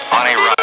on a run.